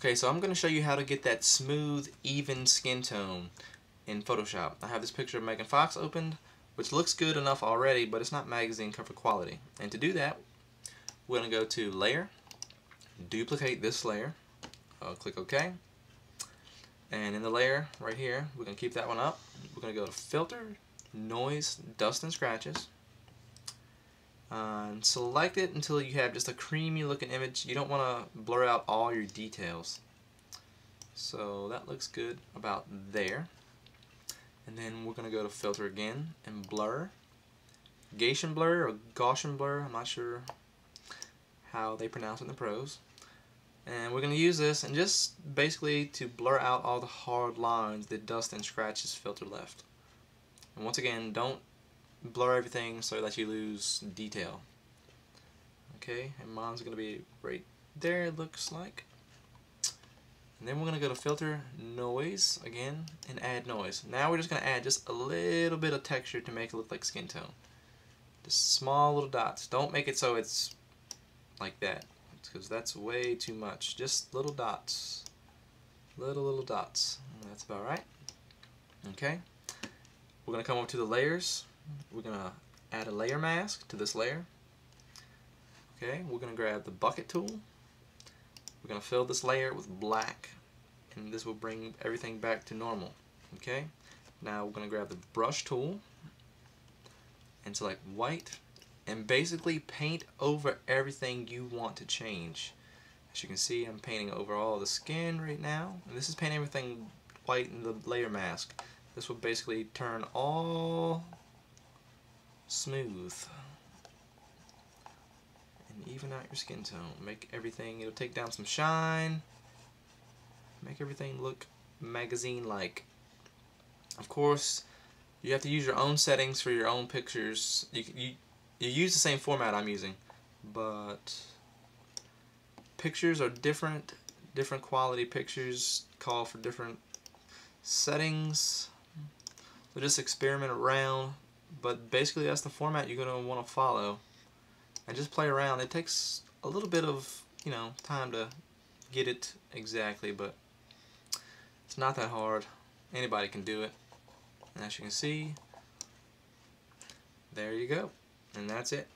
Okay, so I'm going to show you how to get that smooth, even skin tone in Photoshop. I have this picture of Megan Fox opened, which looks good enough already, but it's not magazine cover quality. And to do that, we're going to go to Layer, duplicate this layer, I'll click OK, and in the layer right here, we're going to keep that one up. We're going to go to Filter, Noise, Dust and Scratches, and select it until you have just a creamy looking image. You don't want to blur out all your details. So that looks good about there. And then we're going to go to filter again and blur. Gaussian blur or Gaussian blur, I'm not sure how they pronounce it in the pros. And we're going to use this and just basically to blur out all the hard lines that dust and scratches filter left. And once again, don't blur everything so that you lose detail. Okay, and mine's to be right there it looks like. And then we're to go to filter noise again and add noise. Now we're just to add just a little bit of texture to make it look like skin tone. Just small little dots. Don't make it so it's like that because that's way too much. Just little dots. Little, little dots. That's about right. Okay. We're to come over to the layers we're going to add a layer mask to this layer. Okay, we're going to grab the bucket tool. We're going to fill this layer with black and this will bring everything back to normal. Okay, now we're going to grab the brush tool and select white and basically paint over everything you want to change. As you can see, I'm painting over all the skin right now. And this is painting everything white in the layer mask. This will basically turn all smooth. And even out your skin tone. Make everything it'll take down some shine. Make everything look magazine like of course you have to use your own settings for your own pictures. You, you, you use the same format I'm using but pictures are different. Different quality pictures call for different settings. So just experiment around but basically that's the format you're going to want to follow. And just play around. It takes a little bit of you know time to get it exactly but it's not that hard. Anybody can do it. And as you can see there you go. And that's it